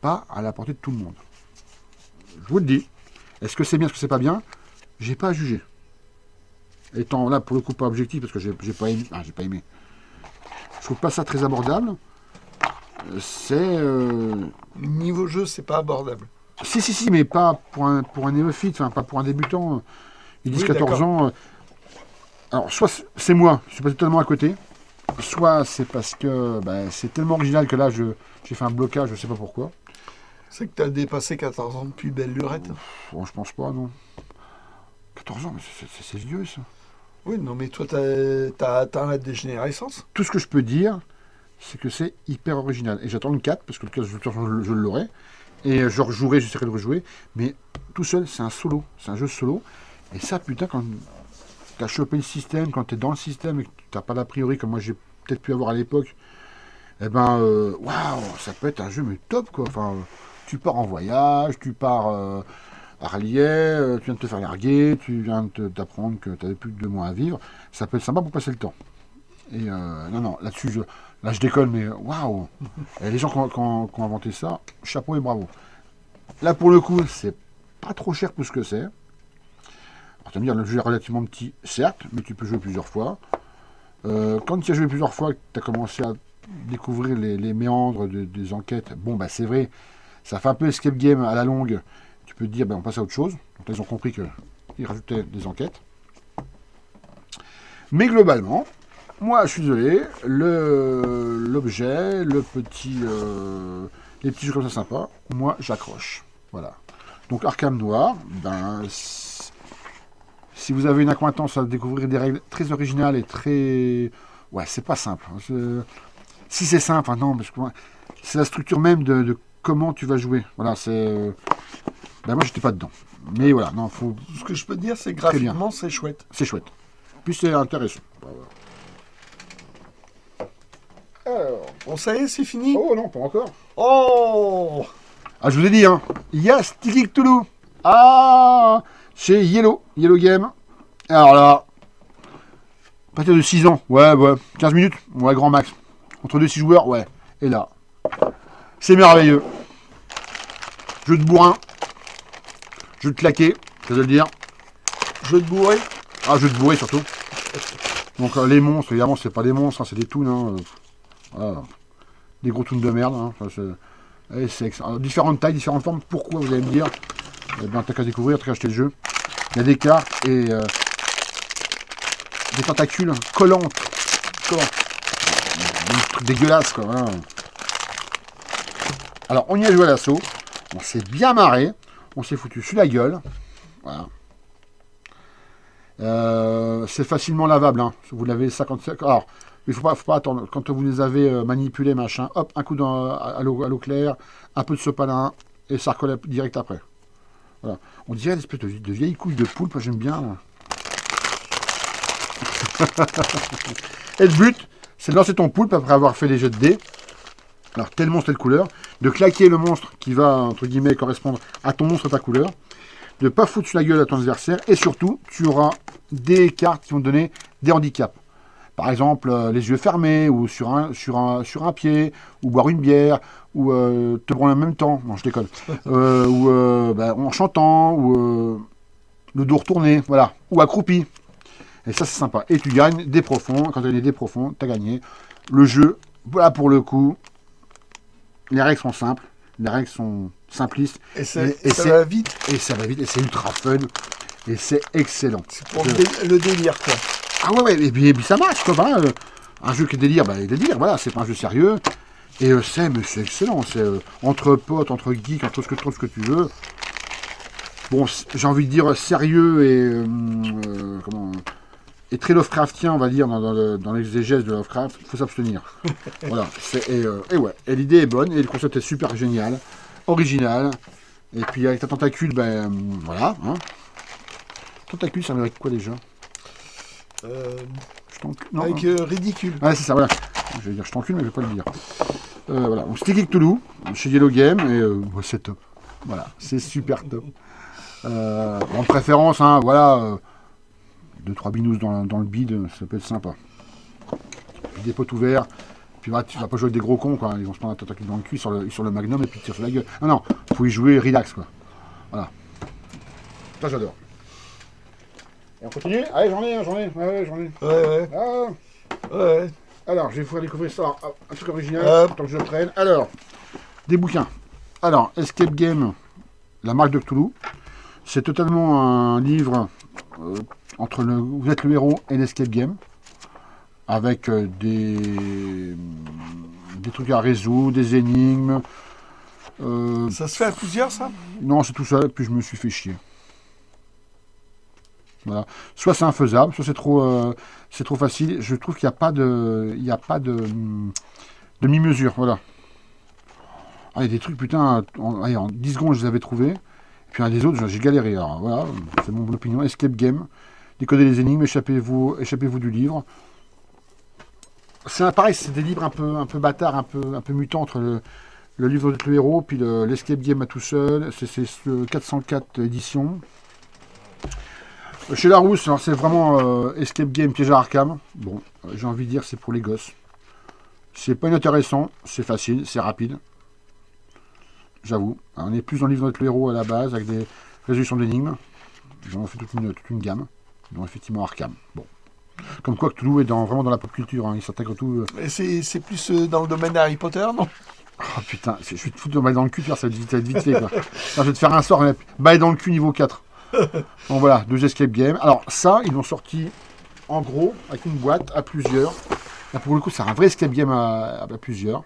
pas à la portée de tout le monde. Je vous le dis. Est-ce que c'est bien, est-ce que c'est pas bien? J'ai pas à juger. Étant là, pour le coup, pas objectif, parce que j'ai j'ai pas aimé. ah, j'ai pas aimé. Je trouve pas ça très abordable. Euh, C'est. euh, Niveau jeu, c'est pas abordable. Si, si, si, mais pas pour un, pour un néophyte, enfin, pas pour un débutant. Ils disent Oui, 14 d'accord. ans. euh, Alors, soit c'est- moi, je suis pas totalement à côté, soit c'est parce que ben, c'est tellement original que là, j'ai fait un blocage, je sais pas pourquoi. C'est que t'as dépassé 14 ans depuis belle lurette. Bon, je pense pas, non. 14 ans, mais c'est- vieux, ça. Oui, non, mais toi, t'as t'as atteint la dégénérescence. Tout ce que je peux dire, c'est que c'est hyper original. Et j'attends le 4, parce que le 4, de toute façon, je, l'aurai. Et je rejouerai, j'essaierai de rejouer. Mais tout seul, c'est un solo. C'est un jeu solo. Et ça, putain, quand, tu as chopé le système, quand tu es dans le système et que tu n'as pas d'a priori comme moi j'ai peut-être pu avoir à l'époque, eh ben, euh, waouh, ça peut être un jeu mais top quoi. Enfin, tu pars en voyage, tu pars euh, à Rallier, euh, tu viens de te faire larguer, tu viens d'apprendre que tu n'avais plus que deux mois à vivre. Ça peut être sympa pour passer le temps. Et non, non, là-dessus, je, là je déconne, mais waouh les gens qui ont, inventé ça, chapeau et bravo. Là pour le coup, c'est pas trop cher pour ce que c'est. Alors tu vas me dire, le jeu est relativement petit, certes, mais tu peux jouer plusieurs fois. quand tu as joué plusieurs fois, tu as commencé à découvrir les, méandres des enquêtes, bon, bah c'est vrai, ça fait un peu escape game à la longue. Tu peux te dire, ben, on passe à autre chose. Donc ils ont compris qu'ils rajoutaient des enquêtes. Mais globalement, moi, je suis désolé, l'objet, le, petit, euh, les petits jeux comme ça sympas, moi, j'accroche. Voilà. Donc Arkham Noir, ben, si vous avez une acquaintance à découvrir des règles très originales et très... Ouais, c'est pas simple. Hein. Si c'est simple, non, parce que c'est la structure même de, comment tu vas jouer. Voilà, c'est. Ben moi, j'étais pas dedans. Mais voilà, non, faut. Ce que je peux te dire, c'est graphiquement, c'est chouette. C'est chouette. Puis c'est intéressant. Alors, bon, ça y est, c'est fini Oh non, pas encore. Oh Ah, je vous ai dit, hein, il y a Sticky Toulouse. Ah Chez Yellow, Yellow Game. Alors là, à partir de 6 ans, ouais, ouais, 15 minutes, ouais, grand max. Entre deux 6 joueurs, ouais. Et là, c'est merveilleux. Jeu de bourrin. Jeu de claquer, je veux le dire. Jeu de bourré. Ah, jeu de bourré surtout. Donc euh, les monstres, évidemment, c'est pas des monstres, hein, c'est des toons. Hein. Voilà. Des gros toons de merde. Hein. c'est différentes tailles, différentes formes. Pourquoi vous allez me dire? Eh bien, t'as qu'à découvrir, t'as qu'à acheter le jeu. Il y a des cartes et euh, des tentacules collantes. collantes dégueulasse, quoi. Hein. Alors, on y a joué à l'assaut. On s'est bien marré. On s'est foutu sur la gueule. Voilà. Euh, c'est facilement lavable. Hein. Vous l'avez 55. Alors, il faut pas, faut pas attendre. Quand vous les avez euh, manipulés, machin, hop, un coup dans, à l'eau claire, un peu de sopalin, et ça recolle direct après. Voilà. On dirait une espèce de, de vieille couille de poulpe, j'aime bien. et le but, c'est de lancer ton poulpe après avoir fait les jets de dés. Alors, tel monstre, telle couleur. De claquer le monstre qui va, entre guillemets, correspondre à ton monstre, ta couleur. De ne pas foutre sur la gueule à ton adversaire. Et surtout, tu auras des cartes qui vont te donner des handicaps. Par exemple, euh, les yeux fermés, ou sur un, sur un, sur un pied, ou boire une bière, ou euh, te branler en même temps. Non, je déconne. Euh, ou bah, en chantant, ou le dos retourné, voilà. Ou accroupi. Et ça, c'est sympa. Et tu gagnes des profonds. Quand tu as des profonds, tu as gagné. Le jeu, voilà pour le coup. Les règles sont simples. Les règles sont simplistes. Et, ça va vite. Et ça va vite. Et c'est ultra fun. Et c'est excellent. C'est pour le, délire, quoi. Ah ouais, ouais. Et puis, ça marche, quoi. Euh, un jeu qui est délire, bah, il délire. Voilà, c'est pas un jeu sérieux. Et euh, c'est, c'est excellent. C'est euh, entre potes, entre geeks, entre ce que, ce que tu veux. Bon, j'ai envie de dire sérieux et comment et très Lovecraftien, on va dire, dans, l'exégèse de Lovecraft, il faut s'abstenir. voilà. Euh, et, ouais, et l'idée est bonne, et le concept est super génial, original. Et puis avec ta tentacule, ben voilà. Hein. Tentacule, ça avec quoi déjà? Euh, non, Avec euh, ridicule. Ouais, c'est ça, voilà. Je vais dire je t'encule, mais je vais pas le dire. Euh, voilà, donc Sticky Toulouse, chez Yellow Game, et c'est top. Voilà, c'est super top. en préférence, hein, voilà 2-3 binous dans, dans, le bide, ça peut être sympa. des potes ouverts, puis bah, tu vas pas jouer avec des gros cons, quoi. Ils vont se prendre un tentacule dans le cul sur le, sur le magnum et puis tirer sur la gueule. Non, non, faut y jouer relax, quoi. Voilà. Ça, j'adore. Et on continue? Allez, j'en ai, hein, j'en ai. Ouais, ouais, j'en ai. Ouais, ouais. Ah. Ouais. Alors, je vais vous faire découvrir ça, un truc original, tant que je prenne. Alors, des bouquins. Alors, Escape Game, la marque de Cthulhu. C'est totalement un livre euh, entre le vous êtes le héros et l'escape game, avec euh, des, des trucs à résoudre, des énigmes. Euh, ça se fait à plusieurs, ça? Non, c'est tout seul, puis je me suis fait chier. Soit c'est infaisable, soit c'est trop, euh, trop facile. Je trouve qu'il n'y a pas de, il a pas de demi-mesure. Voilà. Ah, il y a des trucs, putain, en, en 10 secondes, je les avais trouvés. Et puis un des autres, j'ai galéré. Alors voilà, c'est mon opinion. Escape Game. décoder les énigmes, échappez-vous échappez du livre. C'est pareil, c'est des livres un peu, un peu bâtards, un peu, un peu mutants entre le, livre de le héros, puis l'escape game à tout seul. C'est ce 404 édition. Chez Larousse, c'est vraiment euh, escape game piège à Arkham. Bon, euh, j'ai envie de dire, c'est pour les gosses. C'est pas inintéressant, c'est facile, c'est rapide. J'avoue. On est plus dans le livre de le héros à la base, avec des résolutions d'énigmes. Ont fait toute une, toute une gamme, dont effectivement Arkham. Bon. Comme quoi, Toulouse est dans, vraiment dans la pop culture, hein. il s'intègre tout. Euh. C'est plus euh, dans le domaine d'Harry Potter, non? Oh putain, je suis te foutre de dans le cul, ça va vite, vite fait. Quoi. je vais te faire un sort, bail dans le cul niveau 4. Bon voilà, deux escape games. Alors ça, ils l'ont sorti en gros, avec une boîte, à plusieurs. Là, pour le coup, c'est un vrai escape game à, plusieurs.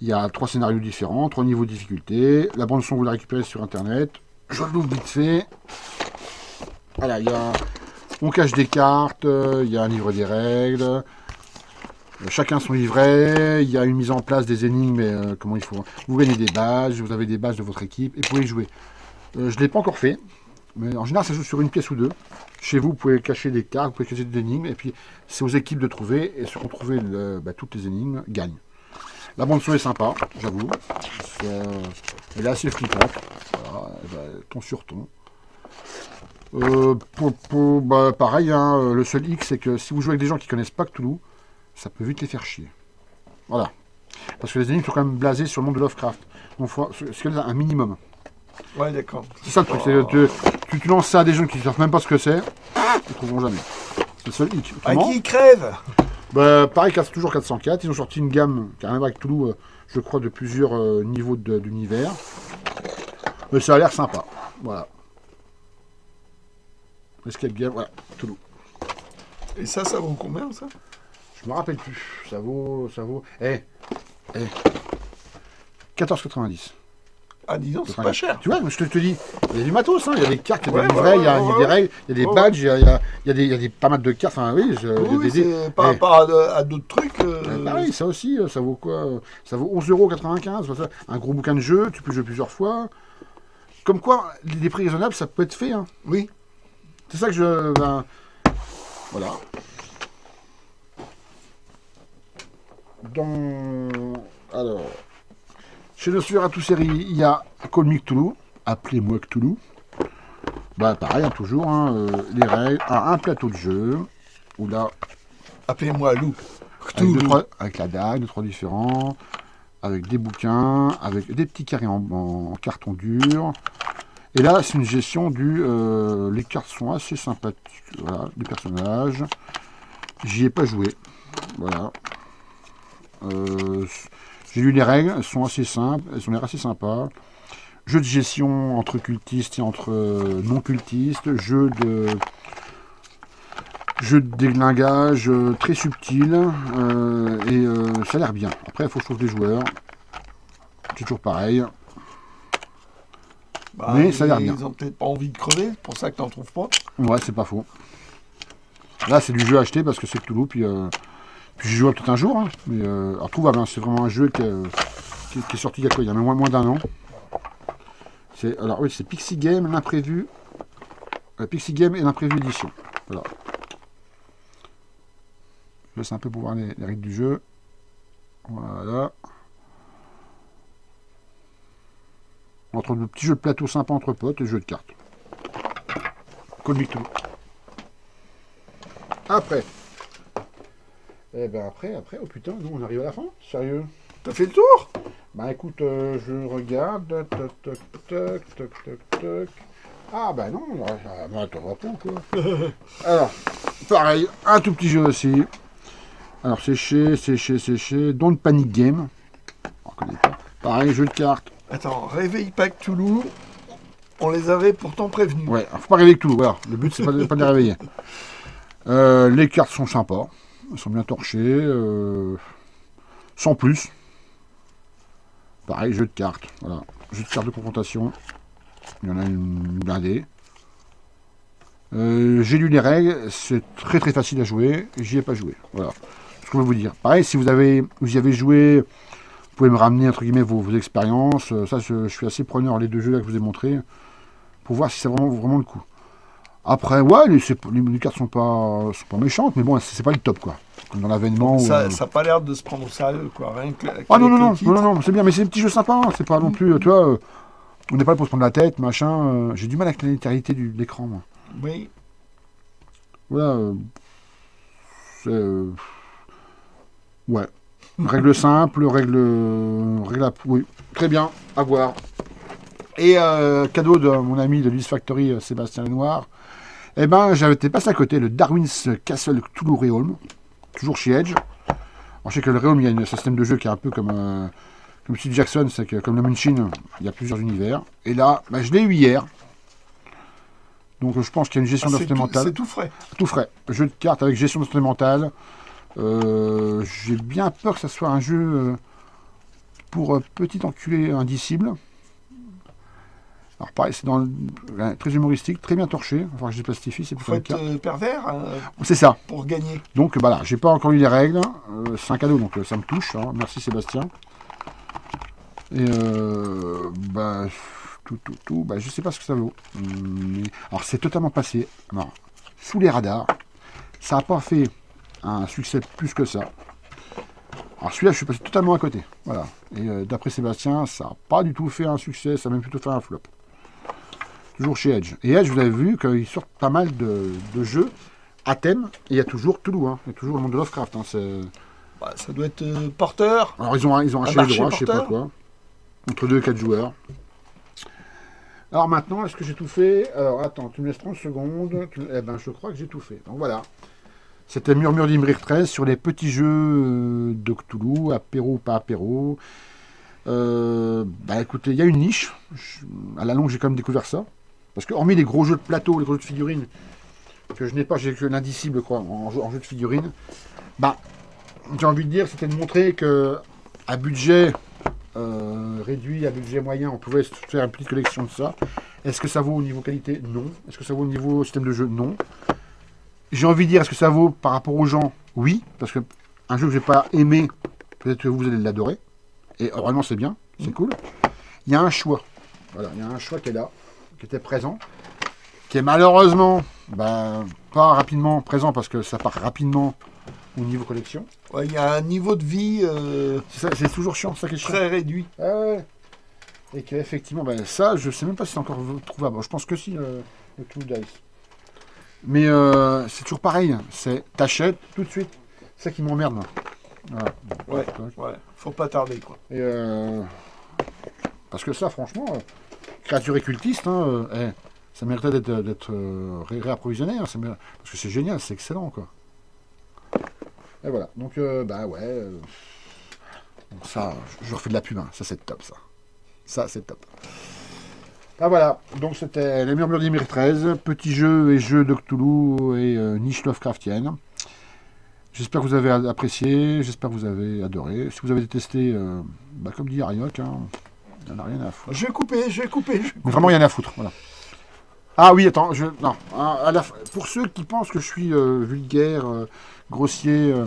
Il y a trois scénarios différents, trois niveaux de difficulté. La bande son, vous la récupérez sur Internet. Je l'ouvre vite fait. Voilà, il y a on cache des cartes, euh, il y a un livre des règles, euh, chacun son livret, il y a une mise en place des énigmes, euh, comment il faut. Vous gagnez des badges, vous avez des badges de votre équipe, et vous pouvez y jouer. je ne l'ai pas encore fait, mais en général ça joue sur une pièce ou deux. Chez vous, vous pouvez cacher des cartes, vous pouvez cacher des énigmes, et puis c'est aux équipes de trouver, et ceux qui ont trouvé toutes les énigmes gagnent. La bande son est sympa, j'avoue. elle est assez flippante. Voilà, ton sur ton. Euh, bah, pareil, hein, euh, le seul X, c'est que si vous jouez avec des gens qui connaissent pas Cthulhu, ça peut vite les faire chier. Voilà. Parce que les énigmes sont quand même blasés sur le monde de Lovecraft. Donc, c'est un minimum. Ouais, d'accord. C'est ça le truc. Tu, tu, lances ça à des gens qui ne savent même pas ce que c'est, ils ne trouveront jamais. C'est le seul X. À qui ils crèvent bah, Pareil, c'est toujours 404. Ils ont sorti une gamme qui a rien avec Cthulhu, euh, je crois, de plusieurs niveaux d'univers. Mais ça a l'air sympa. Voilà. Escape Game, voilà, Toulouse. Et ça, ça vaut combien, ça? Je me rappelle plus. Ça vaut, ça vaut... Eh, eh, 14,90. Ah, dis donc, c'est pas cher. Tu vois, je te, te dis, il y a du matos, hein, il y a des cartes, il y a des livrets, il, y a, des règles, il y a des badges, il y a, il y a, des, pas mal de cartes. Enfin, oui, je, oui, des, par rapport à, d'autres trucs. Euh... Bah, pareil, ça aussi, ça vaut quoi Ça vaut 11,95€. Un gros bouquin de jeu, tu peux jouer plusieurs fois. Comme quoi, les prix raisonnables, ça peut être fait. Hein. Oui. C'est ça que je... Ben, voilà. Dans... Alors... Chez nos tout série, il y a Call Me Cthulhu. Appelez-moi Cthulhu. Bah pareil, hein, toujours, hein, euh, les règles. Ah, un plateau de jeu. Ou là... Appelez-moi Lou. Avec, la dague, de trois différents. Avec des bouquins, avec des petits carrés en carton dur. Et là, c'est une gestion du... Euh, les cartes sont assez sympathiques. Voilà, des personnages. J'y ai pas joué. Voilà. Euh, j'ai lu les règles, elles sont assez simples, elles ont l'air assez sympas. Jeu de gestion entre cultistes et entre euh, non-cultistes. Jeu de... Jeu de déglingage très subtil. et ça a l'air bien. Après, il faut que je trouve des joueurs. C'est toujours pareil. Bah, mais ça a l'air bien. Ils ont peut-être pas envie de crever, pour ça que tu n'en trouves pas. Ouais, c'est pas faux. Là, c'est du jeu acheté parce que c'est Toulouse, puis, euh, puis joue peut-être un jour. Hein, mais euh, alors, trouvable, hein, c'est vraiment un jeu qui, est sorti il y a quoi? Il y a moins, moins d'un an. Alors oui, c'est Pixie Game, l'imprévu. Euh, Pixie Game et l'imprévu édition. Voilà. Je laisse un peu pour voir les règles du jeu. Voilà. Entre le petit jeu de plateau sympa entre potes et le jeu de cartes. tout. Après. Eh ben après, après, oh putain, nous on arrive à la fin, sérieux? T'as fait le tour? Bah écoute, euh, je regarde, toc toc toc toc toc toc. Ah bah non, ah, bah, attends, pas quoi. Alors, pareil, un tout petit jeu aussi. Alors chez, c'est chez Don't Panic Game. On connaît pas. Pareil, jeu de cartes. Attends, réveille pas Toulouse. On les avait pourtant prévenus. Ouais, faut pas réveiller Toulouse. Voilà. Le but, c'est pas, pas de les réveiller. Euh, les cartes sont sympas. Elles sont bien torchées. Euh, sans plus. Pareil, jeu de cartes. Voilà. Jeu de cartes de confrontation. Il y en a une blindée. Euh, j'ai lu les règles. C'est très très facile à jouer. J'y ai pas joué. Voilà. Ce que je veux vous dire. Pareil, si vous avez, vous y avez joué pouvez me ramener entre guillemets vos, expériences. Ça, je, suis assez preneur les deux jeux là que je vous ai montrés pour voir si c'est vraiment, vraiment le coup. Après, ouais, les, cartes sont pas, sont pas méchantes, mais bon, c'est pas le top, quoi. Comme dans l'avènement. Ça euh, n'a pas l'air de se prendre au sérieux, quoi. Rien que. Ah non, non, non, non, non, non, c'est bien, mais c'est des petits jeux sympas, hein, c'est pas non plus, tu vois, euh, on n'est pas là pour se prendre la tête, machin. euh, J'ai du mal avec du- de l'écran, moi. Oui. Voilà. euh, c'est. euh, ouais. Règle simple, règle. règle à- oui, très bien, à voir. Et euh, cadeau de mon ami de Luis Factory, euh, Sébastien Lenoir. Eh ben, j'avais été passé à côté, le Darwin's Castle Cthulhu Realm, toujours chez Edge. Alors, je sais que le Realm, il y a un système de jeu qui est un peu comme, euh, comme Steve Jackson, c'est que comme le Munchin, il y a plusieurs univers. Et là, bah, je l'ai eu hier. Donc, je pense qu'il y a une gestion Ah, c'est tout, d'instrumental. c'est tout frais. Tout frais. Jeu de cartes avec gestion instrumentale. Euh, J'ai bien peur que ça soit un jeu euh, pour euh, petit enculé indicible. Alors pareil, c'est dans le- ouais, très humoristique, très bien torché. Enfin, je plastifie, c'est plutôt être cas. euh, pervers hein, C'est ça. pour gagner. Donc voilà, j'ai pas encore lu les règles. Euh, c'est un cadeau, donc euh, ça me touche. hein. Merci Sébastien. Et euh, bah, tout, tout, tout, bah, je sais pas ce que ça vaut. Mais- alors c'est totalement passé. Alors, sous les radars. Ça n'a pas fait un succès plus que ça. Alors celui-là, je suis passé totalement à côté. Voilà. Et euh, d'après Sébastien, ça n'a pas du tout fait un succès, ça a même plutôt fait un flop. Toujours chez Edge. Et Edge, vous avez vu qu'ils sortent pas mal de, de jeux à thème. Et il y a toujours Toulouse, hein. il y a toujours le monde de Lovecraft. hein. Bah, ça doit être euh, porteur. Alors ils ont, ils ont Un acheté les droits, je sais pas quoi. Entre deux et quatre joueurs. Alors maintenant, est-ce que j'ai tout fait? Alors attends, tu me laisses 30 secondes. Tu- Eh ben, je crois que j'ai tout fait. Donc voilà. C'était Murmure d'Imrir 13 sur les petits jeux euh, de Cthulhu, apéro ou pas apéro. Euh, bah écoutez, il y a une niche. Je- à la longue, j'ai quand même découvert ça. Parce que, hormis les gros jeux de plateau, les gros jeux de figurines, que je n'ai pas, j'ai que l'indicible quoi, en jeu, en jeu de figurines, bah, j'ai envie de dire, c'était de montrer que à budget euh, réduit, à budget moyen, on pouvait faire une petite collection de ça. Est-ce que ça vaut au niveau qualité? Non. Est-ce que ça vaut au niveau système de jeu? Non. J'ai envie de dire, est-ce que ça vaut par rapport aux gens? Oui, parce que un jeu que j'ai pas aimé, peut-être que vous allez l'adorer. Et vraiment, c'est bien, c'est cool. Il y a un choix. Voilà, il y a un choix qui est là, qui était présent, qui est malheureusement bah, pas rapidement présent parce que ça part rapidement au niveau collection. Ouais, Il y a un niveau de vie euh, C'est toujours chiant, ça qui est chiant. très réduit. Ah ouais. Et qu'effectivement, ben, ça, je sais même pas si c'est encore trouvable. Je pense que si, le, le Dice. Mais euh, c'est toujours pareil. C'est t'achètes tout de suite. C'est ça qui m'emmerde. Voilà. Ouais. Ouais, faut pas tarder, quoi. Et euh, parce que ça, franchement, créature et cultiste, hein, euh, eh, ça mériterait d'être, euh, ré- réapprovisionné. hein, parce que c'est génial, c'est excellent, quoi. Et voilà. Donc, euh, bah ouais. euh, ça, je, refais de la pub. hein, Ça, c'est top, ça. Ça, c'est top. Ah voilà, donc c'était les Murmures d'Ymir 13, petits jeux et jeux de Cthulhu et euh, niche Lovecraftienne. J'espère que vous avez apprécié, j'espère que vous avez adoré. Si vous avez détesté, euh, bah, comme dit Ariok, hein, il n'y en a rien à foutre. Je vais couper, je vais couper. je vais Mais couper. vraiment rien à foutre, voilà. Ah oui, attends, je, non, à- à la fin- pour ceux qui pensent que je suis euh, vulgaire, euh, grossier, euh,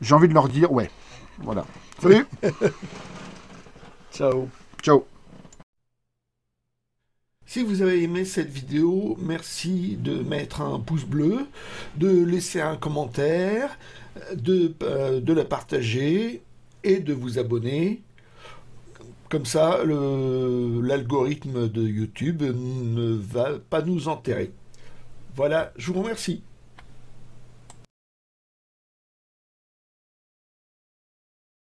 j'ai envie de leur dire, ouais, voilà. Salut, Ciao. ciao. Si vous avez aimé cette vidéo, merci de mettre un pouce bleu, de laisser un commentaire, de, de la partager et de vous abonner. Comme ça, l'algorithme de YouTube ne va pas nous enterrer. Voilà, je vous remercie.